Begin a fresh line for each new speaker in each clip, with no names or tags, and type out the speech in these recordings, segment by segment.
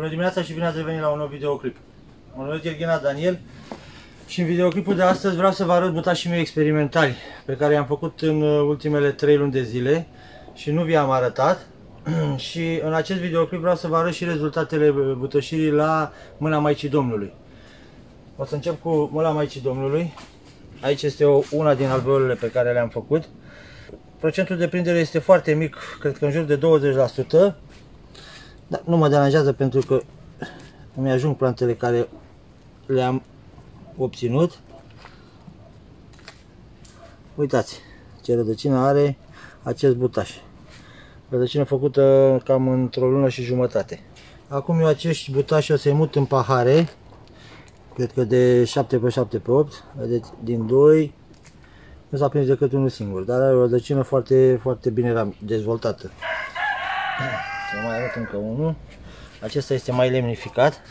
Bună dimineața și bine ați revenit la un nou videoclip. Mă numesc Gherghina Daniel și în videoclipul de astăzi vreau să vă arăt butașii mei experimentali pe care i-am făcut în uh, ultimele 3 luni de zile și nu vi-am arătat. și în acest videoclip vreau să vă arăt și rezultatele butășirii la mâna Maicii Domnului. O să încep cu mâna Maicii Domnului. Aici este o, una din alveolele pe care le-am făcut. Procentul de prindere este foarte mic, cred că în jur de 20%. Dar nu mă deranjează pentru că îmi ajung plantele care le-am obținut. Uitați ce rădăcină are acest butaș. Rădăcină făcută cam într-o lună și jumătate. Acum eu acești butași o să-i mut în pahare. Cred că de 7 pe 7 pe 8. Vedeți, din 2 nu s-a prins decât unul singur, dar are o rădăcină foarte, foarte bine dezvoltată. Să mai arăt încă unul. Acesta este mai lemnificat.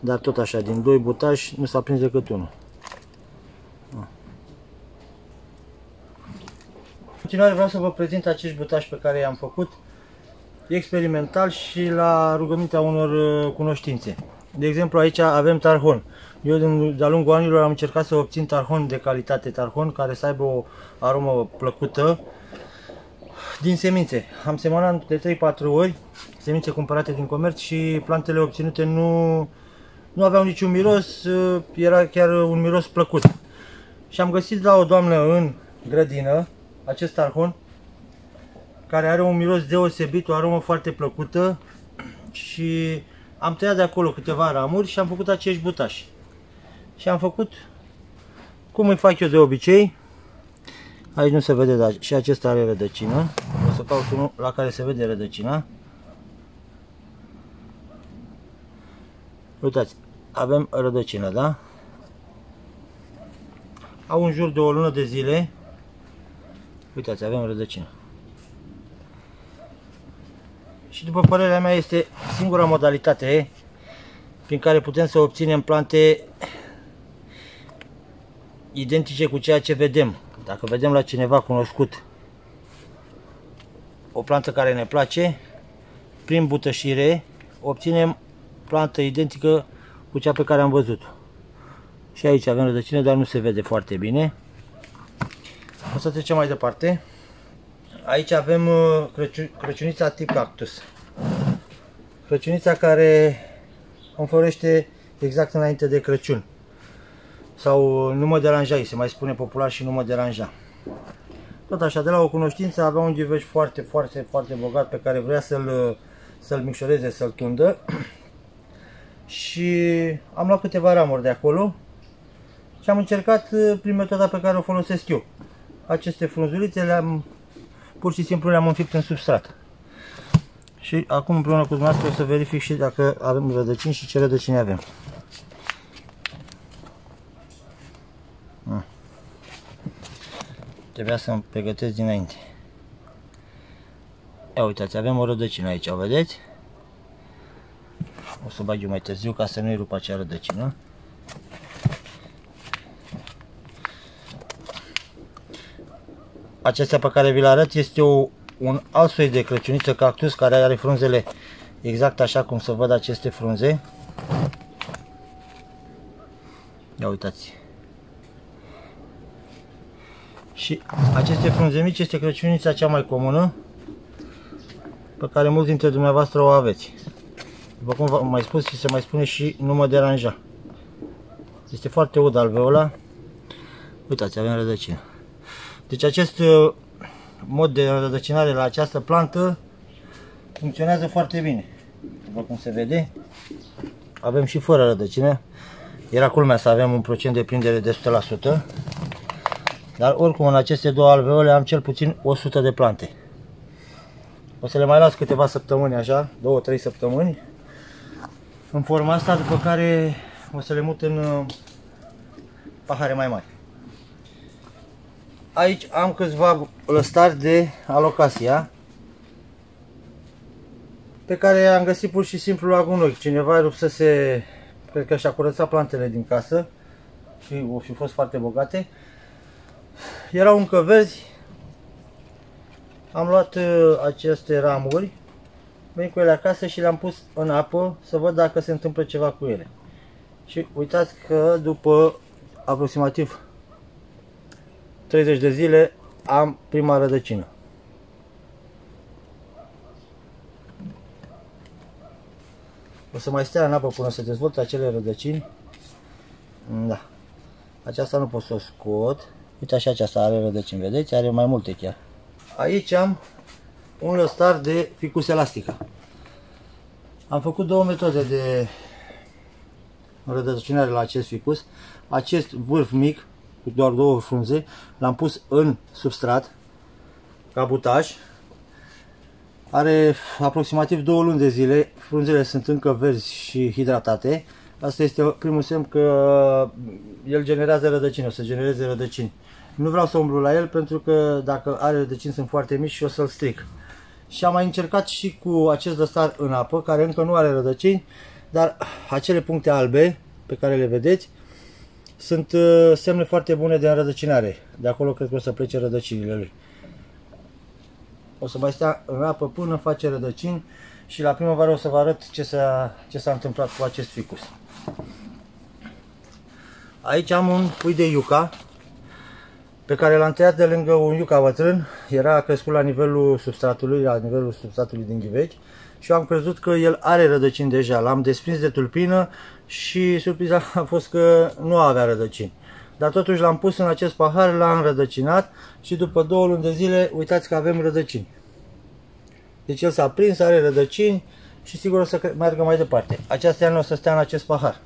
Dar tot așa, din doi butași nu s-a prins decât unul. În continuare vreau să vă prezint acești butași pe care i-am făcut experimental și la rugămintea unor uh, cunoștințe. De exemplu, aici avem tarhon. Eu de-a lungul anilor am încercat să obțin tarhon de calitate, tarhon care să aibă o aromă plăcută, din semințe. Am semănat de 3-4 ori semințe cumpărate din comerț și plantele obținute nu, nu aveau niciun miros, era chiar un miros plăcut. Și am găsit la o doamnă în grădină acest arhon care are un miros deosebit, o aromă foarte plăcută și am tăiat de acolo câteva ramuri și am făcut acești butași. Și am făcut cum îi fac eu de obicei, Aici nu se vede, dar și acesta are rădăcină. O să caut unul la care se vede rădăcina. Uitați, avem rădăcină, da? Au în jur de o lună de zile. Uitați, avem rădăcină. Și după părerea mea este singura modalitate prin care putem să obținem plante identice cu ceea ce vedem. Dacă vedem la cineva cunoscut o plantă care ne place, prin butășire obținem plantă identică cu cea pe care am văzut-o. Și aici avem rădăcină, dar nu se vede foarte bine. O să trecem mai departe. Aici avem uh, crăciunița tip cactus. Crăciunița care înflorește exact înainte de Crăciun sau nu mă deranja, se mai spune popular și nu mă deranja. Tot așa, de la o cunoștință avea un ghiveș foarte, foarte, foarte bogat pe care vrea să-l să-l micșoreze, să-l tundă. și am luat câteva ramuri de acolo și am încercat uh, prin metoda pe care o folosesc eu. Aceste frunzulițe le-am pur și simplu le-am înfipt în substrat. Și acum împreună cu dumneavoastră o să verific și dacă avem rădăcini și ce rădăcini avem. Trebuia să-mi pregătesc dinainte. Ia uitați, avem o rădăcină aici, o vedeți? O să bag eu mai târziu ca să nu-i rup acea rădăcină. Acestea pe care vi le arăt este o, un alt soi de crăciuniță cactus care are frunzele exact așa cum să văd aceste frunze. Ia uitați. Și aceste frunze mici este crăciunița cea mai comună pe care mulți dintre dumneavoastră o aveți. După cum v-am mai spus și se mai spune și nu mă deranja. Este foarte ud alveola. Uitați, avem rădăcină. Deci acest uh, mod de rădăcinare la această plantă funcționează foarte bine. După cum se vede, avem și fără rădăcină. Era culmea să avem un procent de prindere de 100%. Dar oricum în aceste două alveole am cel puțin 100 de plante. O să le mai las câteva săptămâni așa, 2-3 săptămâni în forma asta, după care o să le mut în uh, pahare mai mari. Aici am câțiva lăstari de alocasia pe care am găsit pur și simplu la gunoi. Cineva să se, cred că și-a curățat plantele din casă și o fi fost foarte bogate erau încă verzi. Am luat uh, aceste ramuri venit cu ele acasă și le-am pus în apă să văd dacă se întâmplă ceva cu ele. Și uitați că după aproximativ 30 de zile am prima rădăcină. O să mai stea în apă până se dezvoltă acele rădăcini. Da. Aceasta nu pot să o scot. Uite așa aceasta are rădăcini, vedeți? Are mai multe chiar. Aici am un lăstar de ficus elastica. Am făcut două metode de rădăcinare la acest ficus. Acest vârf mic, cu doar două frunze, l-am pus în substrat, ca butaj. Are aproximativ două luni de zile, frunzele sunt încă verzi și hidratate. Asta este primul semn că el generează rădăcini, o să genereze rădăcini. Nu vreau să umblu la el pentru că dacă are rădăcini sunt foarte mici și o să-l stric. Și am mai încercat și cu acest dăstar în apă, care încă nu are rădăcini, dar acele puncte albe pe care le vedeți sunt uh, semne foarte bune de înrădăcinare. De acolo cred că o să plece rădăcinile lui. O să mai stea în apă până face rădăcini și la primăvară o să vă arăt ce s-a ce întâmplat cu acest ficus. Aici am un pui de iuca pe care l-am tăiat de lângă un iuca bătrân. Era crescut la nivelul substratului, la nivelul substratului din ghiveci și eu am crezut că el are rădăcini deja. L-am desprins de tulpină și surpriza a fost că nu avea rădăcini. Dar totuși l-am pus în acest pahar, l-am rădăcinat și după două luni de zile, uitați că avem rădăcini. Deci el s-a prins, are rădăcini și sigur o să meargă mai departe. Această nu o să stea în acest pahar.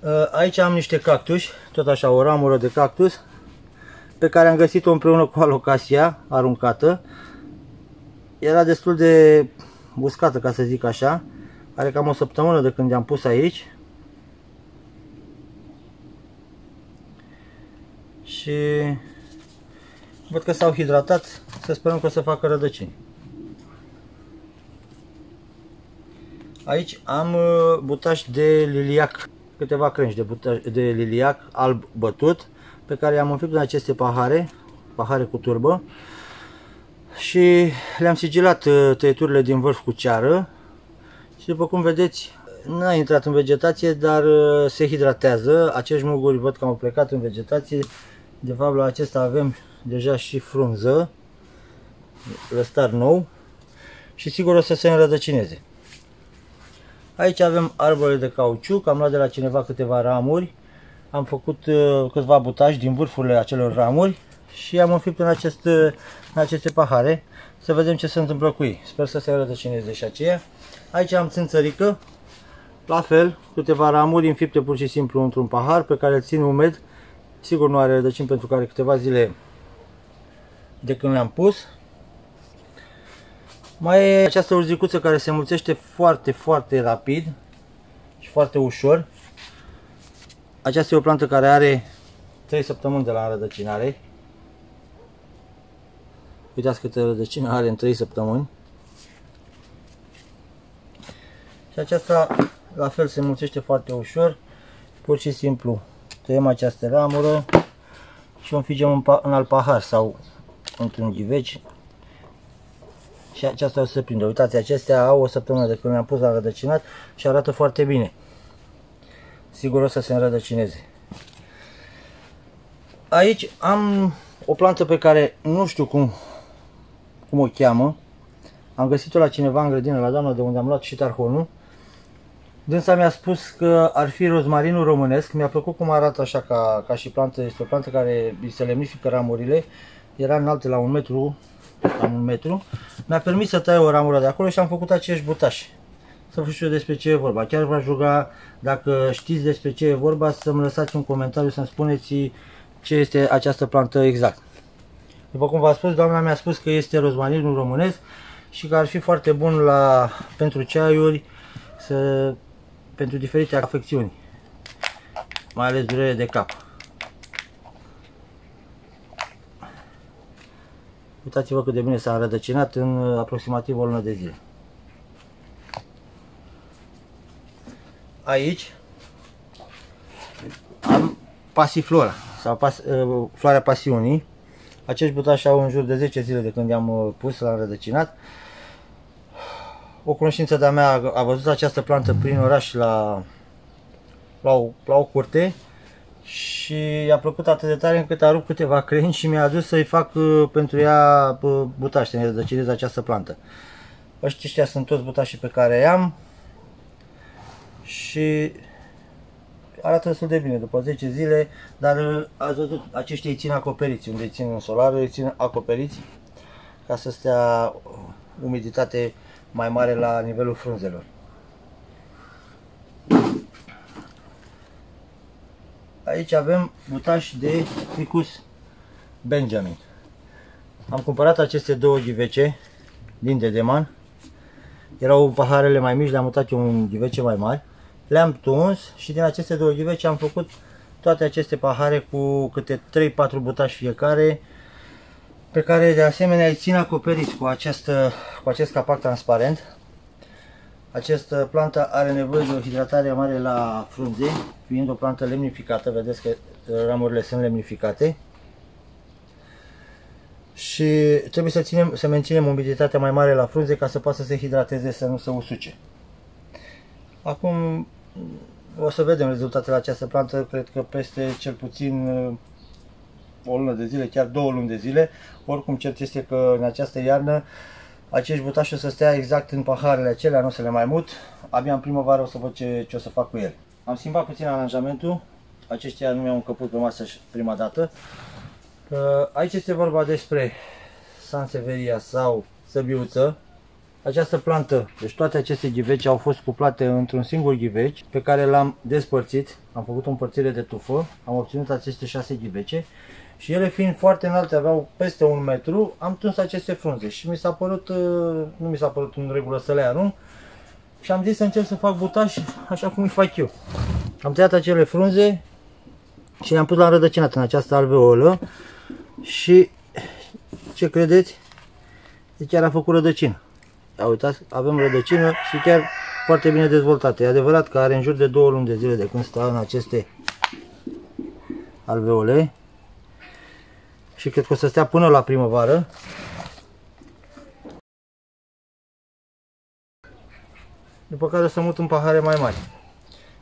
Uh, aici am niște cactuși, tot așa o ramură de cactus, pe care am găsit-o împreună cu alocasia aruncată. Era destul de uscată, ca să zic așa. Are cam o săptămână de când i-am pus aici. Și văd că s-au hidratat, să sperăm că o să facă rădăcini. Aici am uh, butaș de liliac câteva crânci de, de liliac alb bătut pe care i-am înfipt în aceste pahare, pahare cu turbă și le-am sigilat uh, tăieturile din vârf cu ceară și după cum vedeți n-a intrat în vegetație, dar uh, se hidratează. Acești muguri văd că au plecat în vegetație. De fapt la acesta avem deja și frunză, lăstar nou și sigur o să se înrădăcineze. Aici avem arbore de cauciuc, am luat de la cineva câteva ramuri, am făcut uh, câțiva butași din vârfurile acelor ramuri și am înfipt în, acest, uh, în aceste pahare să vedem ce se întâmplă cu ei. Sper să se rădăcineze și aceea. Aici am țânțărică, la fel, câteva ramuri înfipte pur și simplu într-un pahar pe care îl țin umed. Sigur nu are rădăcini pentru că are câteva zile de când le-am pus. Mai e această urzicuță care se mulțește foarte, foarte rapid și foarte ușor. Aceasta e o plantă care are 3 săptămâni de la înrădăcinare. Uitați câte rădăcină are în 3 săptămâni. Și aceasta la fel se mulțește foarte ușor. Pur și simplu tăiem această ramură și o înfigem în, în alt pahar sau într-un ghiveci și aceasta o să se prindă. Uitați, acestea au o săptămână de când mi-am pus la rădăcinat și arată foarte bine. Sigur o să se înrădăcineze. Aici am o plantă pe care nu știu cum, cum o cheamă. Am găsit-o la cineva în grădină, la doamna de unde am luat și tarhonul. Dânsa mi-a spus că ar fi rozmarinul românesc. Mi-a plăcut cum arată așa ca, ca și plantă. Este o plantă care se lemnifică ramurile. Era înalte la un metru cam un metru, mi-a permis să tai o ramură de acolo și am făcut acești butași. Să vă știu despre ce e vorba. Chiar v-aș ruga, dacă știți despre ce e vorba, să-mi lăsați un comentariu să-mi spuneți ce este această plantă exact. După cum v-am spus, doamna mi-a spus că este rozmarinul românesc și că ar fi foarte bun la, pentru ceaiuri, să, pentru diferite afecțiuni, mai ales durere de cap. Uitați-vă cât de bine s-a înrădăcinat în uh, aproximativ o lună de zile. Aici am pasiflora sau pas, uh, floarea pasiunii. Acești butași au în jur de 10 zile de când i-am uh, pus la înrădăcinat. o cunoștință de-a mea a văzut această plantă prin oraș la, la, o, la o curte și i-a plăcut atât de tare încât a rupt câteva creni și mi-a adus să-i fac uh, pentru ea uh, butași, să ne rădăcinez această plantă. Ăștia sunt toți butașii pe care i-am și arată destul de bine după 10 zile, dar uh, ați văzut, aceștia îi țin acoperiți, unde îi țin în solar, îi țin acoperiți ca să stea umiditate mai mare la nivelul frunzelor. Aici avem butași de Ficus Benjamin. Am cumpărat aceste două ghivece din Dedeman. Erau paharele mai mici, le-am mutat eu în ghivece mai mari. Le-am tuns și din aceste două ghivece am făcut toate aceste pahare cu câte 3-4 butași fiecare pe care de asemenea îi țin acoperiți cu, această, cu acest capac transparent. Această plantă are nevoie de o hidratare mare la frunze, fiind o plantă lemnificată, vedeți că ramurile sunt lemnificate. Și trebuie să, ținem, să menținem umiditatea mai mare la frunze ca să poată să se hidrateze, să nu se usuce. Acum o să vedem rezultatele această plantă, cred că peste cel puțin o lună de zile, chiar două luni de zile. Oricum cert este că în această iarnă acești butași o să stea exact în paharele acelea, nu o să le mai mut. Abia în primăvară o să văd ce, ce o să fac cu el. Am schimbat puțin aranjamentul. Aceștia nu mi-au încăput pe masă prima dată. Aici este vorba despre Sanseveria sau Săbiuță. Această plantă, deci toate aceste ghiveci au fost cuplate într-un singur ghiveci pe care l-am despărțit. Am făcut o împărțire de tufă, am obținut aceste șase ghivece și ele fiind foarte înalte, aveau peste un metru, am tuns aceste frunze și mi s-a părut, uh, nu mi s-a părut în regulă să le arunc și am zis să încerc să fac butași așa cum îi fac eu. Am tăiat acele frunze și le-am pus la rădăcinat în această alveolă și ce credeți? De chiar a făcut rădăcină. Ia uitați, avem rădăcină și chiar foarte bine dezvoltată. E adevărat că are în jur de două luni de zile de când stă în aceste alveole și cred că o să stea până la primăvară. După care o să mut în pahare mai mari.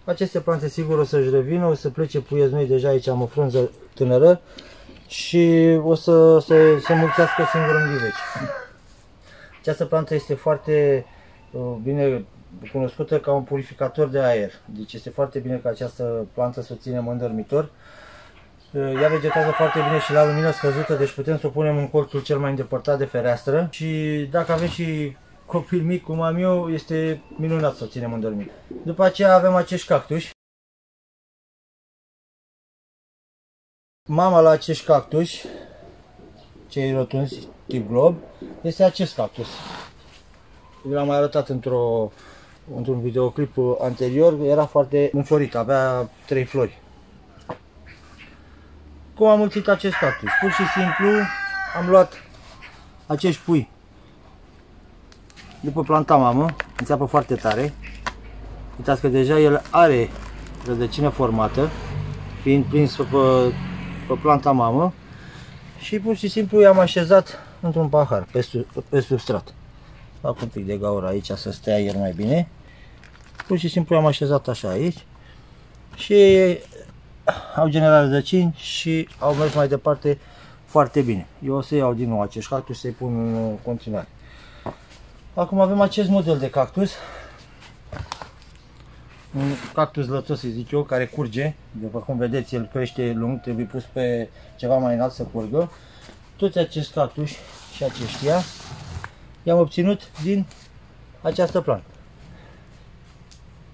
Aceste plante sigur o să-și revină, o să plece puieți noi, deja aici am o frunză tânără și o să se, se mulțească singur în ghiveci. Această plantă este foarte uh, bine cunoscută ca un purificator de aer. Deci este foarte bine ca această plantă să o ținem în dormitor. Ea vegetează foarte bine și la lumină scăzută, deci putem să o punem în colțul cel mai îndepărtat de fereastră. Și dacă avem și copil mic, cum am eu, este minunat să o ținem în dormit. După aceea avem acești cactuși. Mama la acești cactuși, cei rotunzi, tip glob, este acest cactus. L-am mai arătat într-o într-un videoclip anterior, era foarte înflorit, avea trei flori. Cum am mulțit acest cactus? Pur și simplu am luat acești pui după planta mamă, înțeapă foarte tare. Uitați că deja el are rădăcină formată, fiind prins pe, pe planta mamă și pur și simplu i-am așezat într-un pahar pe, pe substrat. Fac un pic de gaură aici să stea el mai bine. Pur și simplu i-am așezat așa aici și au generat rădăcini și au mers mai departe foarte bine. Eu o să iau din nou acești cactus să-i pun în continuare. Acum avem acest model de cactus. Un cactus lățos, să zic eu, care curge. După cum vedeți, el crește lung, trebuie pus pe ceva mai înalt să curgă. Toți acești cactus și aceștia i-am obținut din această plantă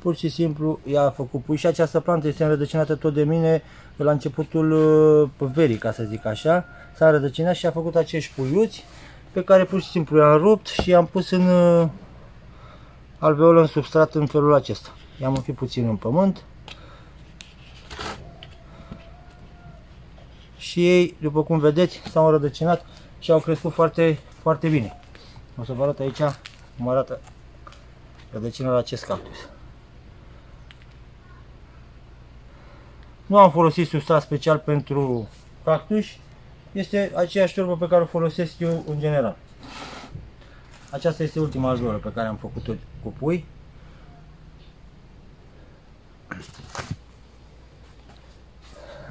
pur și simplu ea a făcut pui și această plantă este înrădăcinată tot de mine la începutul uh, verii, ca să zic așa. S-a înrădăcinat și a făcut acești puiuți pe care pur și simplu i-am rupt și i-am pus în uh, alveolă în substrat în felul acesta. I-am înfit puțin în pământ. Și ei, după cum vedeți, s-au înrădăcinat și au crescut foarte, foarte bine. O să vă arăt aici cum arată rădăcina la acest cactus. Nu am folosit substrat special pentru cactus. Este aceeași turbă pe care o folosesc eu în general. Aceasta este ultima jură pe care am făcut-o cu pui.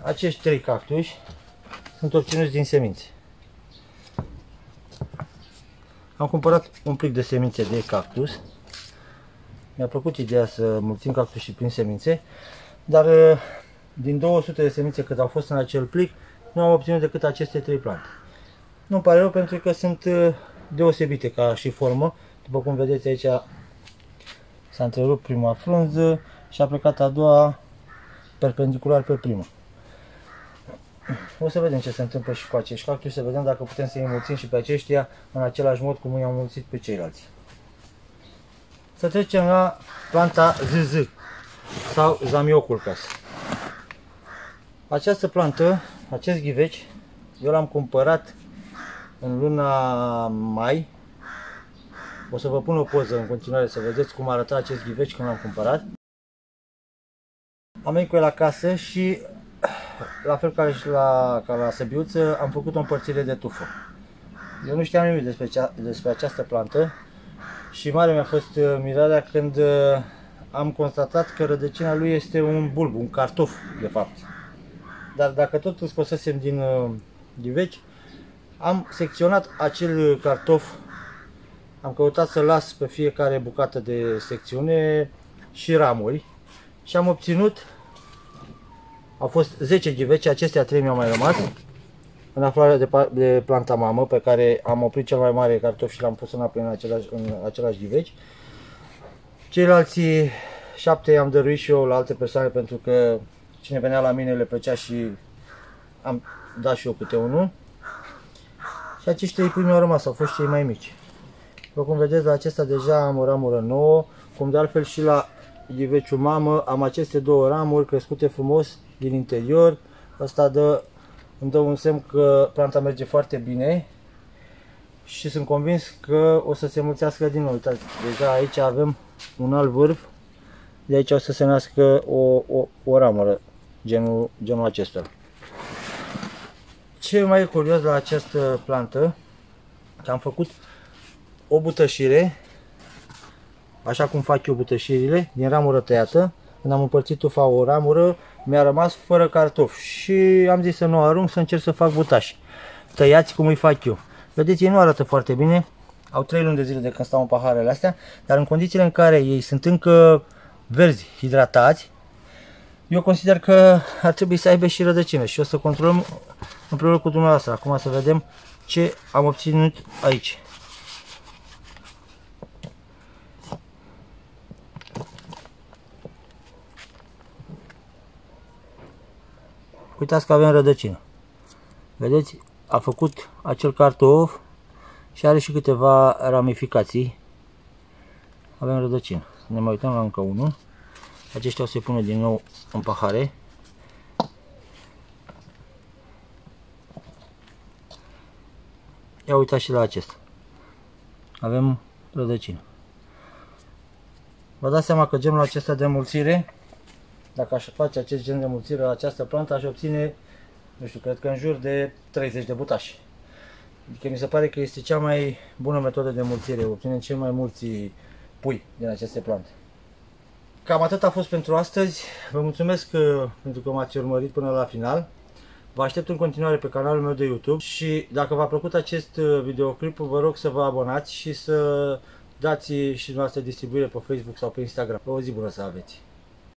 Acești trei cactuși sunt obținuți din semințe. Am cumpărat un plic de semințe de cactus. Mi-a plăcut ideea să mulțim cactusii prin semințe, dar uh, din 200 de semințe cât au fost în acel plic, nu am obținut decât aceste trei plante. Nu pare rău pentru că sunt uh, deosebite ca și formă. După cum vedeți aici s-a întrerupt prima frunză și a plecat a doua perpendicular pe prima. O să vedem ce se întâmplă și cu acești cactus, să vedem dacă putem să-i mulțim și pe aceștia în același mod cum i-am mulțit pe ceilalți. Să trecem la planta ZZ sau Zamioculcas. Această plantă, acest ghiveci, eu l-am cumpărat în luna mai. O să vă pun o poză în continuare să vedeți cum arăta acest ghiveci când l-am cumpărat. Am venit cu el acasă și la fel ca și la, ca la săbiuță, am făcut o împărțire de tufă. Eu nu știam nimic despre, cea, despre această plantă și mare mi-a fost uh, mirarea când uh, am constatat că rădăcina lui este un bulb, un cartof, de fapt. Dar dacă tot îl scosesem din uh, ghiveci, am secționat acel cartof, am căutat să las pe fiecare bucată de secțiune și ramuri și am obținut, au fost 10 ghiveci, acestea 3 mi-au mai rămas, în afară de, de planta mamă pe care am oprit cel mai mare cartof și l-am pus înapoi în același, în același ghiveci. Ceilalți șapte i-am dăruit și eu la alte persoane pentru că cine venea la mine le plăcea și am dat și eu câte unul. Și acești trei pui mi-au rămas, au fost cei mai mici. După cum vedeți, la acesta deja am o ramură nouă, cum de altfel și la ghiveciul mamă am aceste două ramuri crescute frumos din interior. Asta dă, îmi dă un semn că planta merge foarte bine și sunt convins că o să se mulțească din nou. Uitați, deja aici avem un alt vârf, de aici o să se nască o, o, o ramură, genul, genul acesta. Ce mai e curios la această plantă, că am făcut o butășire, așa cum fac eu butășirile, din ramură tăiată. Când am împărțit tufa o ramură, mi-a rămas fără cartof și am zis să nu arunc, să încerc să fac butași. Tăiați cum îi fac eu. Vedeți, ei nu arată foarte bine, au 3 luni de zile de când stau în paharele astea, dar în condițiile în care ei sunt încă verzi, hidratați, eu consider că ar trebui să aibă și rădăcină și o să controlăm împreună cu dumneavoastră. Acum să vedem ce am obținut aici. Uitați că avem rădăcină. Vedeți? A făcut acel cartof și are și câteva ramificații. Avem rădăcină. Ne mai uităm la încă unul. Aceștia o să pună din nou în pahare. Ia uitați și la acesta. Avem rădăcină. Vă dați seama că genul acesta de mulțire, dacă aș face acest gen de mulțire la această plantă, aș obține, nu știu, cred că în jur de 30 de butași. Adică mi se pare că este cea mai bună metodă de mulțire, obținem cel mai mulți pui din aceste plante. Cam atât a fost pentru astăzi. Vă mulțumesc că, uh, pentru că m-ați urmărit până la final. Vă aștept în continuare pe canalul meu de YouTube și dacă v-a plăcut acest uh, videoclip, vă rog să vă abonați și să dați și noastră distribuire pe Facebook sau pe Instagram. O zi bună să aveți!